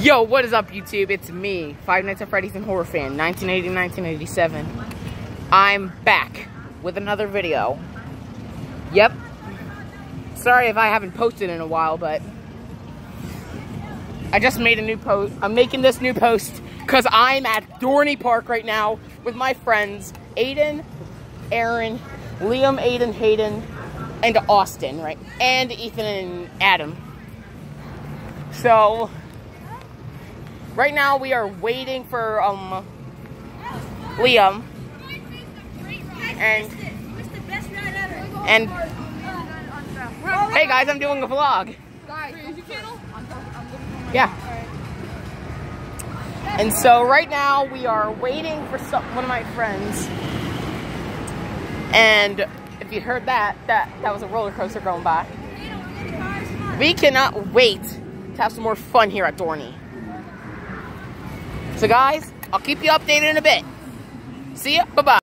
Yo, what is up, YouTube? It's me, Five Nights at Freddy's and Horror Fan, 1980-1987. I'm back with another video. Yep. Sorry if I haven't posted in a while, but I just made a new post. I'm making this new post because I'm at Dorney Park right now with my friends, Aiden, Aaron, Liam, Aiden, Hayden, and Austin, right? And Ethan and Adam. So, right now we are waiting for um Liam and and hey guys, I'm doing a vlog. Yeah. And so right now we are waiting for some, one of my friends. And if you heard that, that that was a roller coaster going by. We cannot wait to have some more fun here at Dorney. So guys, I'll keep you updated in a bit. See ya. Bye-bye.